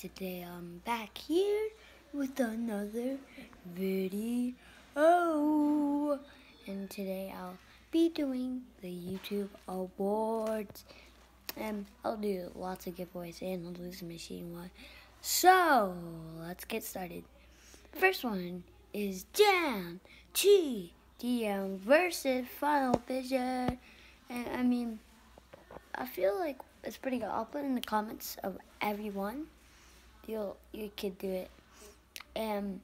today I'm back here with another video. And today I'll be doing the YouTube Awards. And I'll do lots of giveaways and I'll do some machine one. So, let's get started. First one is Jam GDM versus Final Vision. And I mean, I feel like it's pretty good. I'll put in the comments of everyone. You'll you could do it. And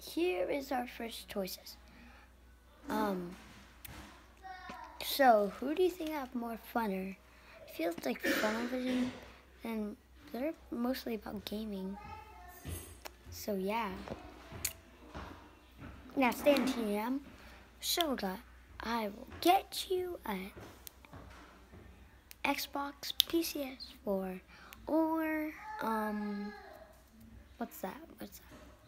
here is our first choices. Um. So who do you think have more funner? Feels like Vision, and they're mostly about gaming. So yeah. Now stand TM. So that I will get you at Xbox, PCS4, or um, what's that? What's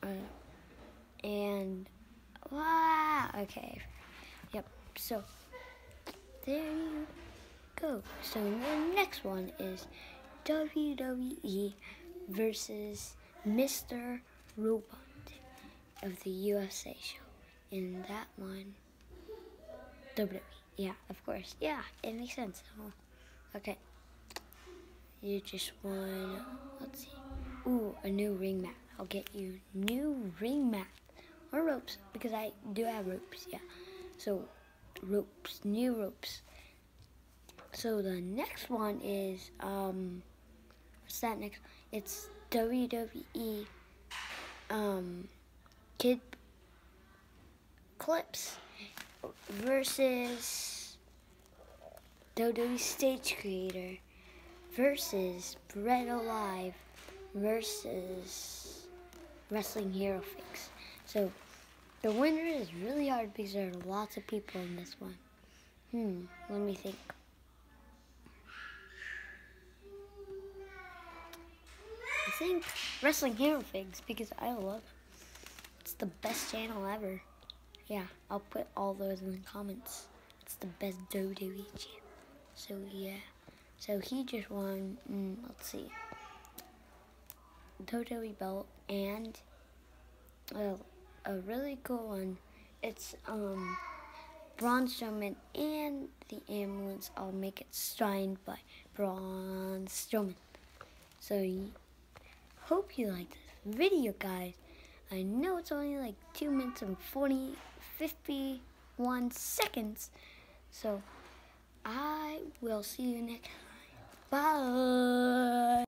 that? Uh, and wow, okay, yep. So there you go. So the next one is WWE versus Mr. Robot of the USA show. In that one, WWE. Yeah, of course. Yeah, it makes sense. Okay. You just won, let's see. Ooh, a new ring mat. I'll get you new ring mat. Or ropes, because I do have ropes, yeah. So, ropes, new ropes. So the next one is, um, what's that next? It's WWE, um, Kid Clips versus WWE Stage Creator versus Bread Alive versus Wrestling Hero Fix. So the winner is really hard because there are lots of people in this one. Hmm, let me think. I think Wrestling Hero Figs because I love it. It's the best channel ever. Yeah, I'll put all those in the comments. It's the best WWE channel. So yeah, so he just won, mm, let's see, WWE belt and a, a really cool one. It's um Braun Strowman and the ambulance. I'll make it signed by Braun Strowman. So hope you liked this video, guys. I know it's only like 2 minutes and 40, 51 seconds. So I will see you next time. Bye.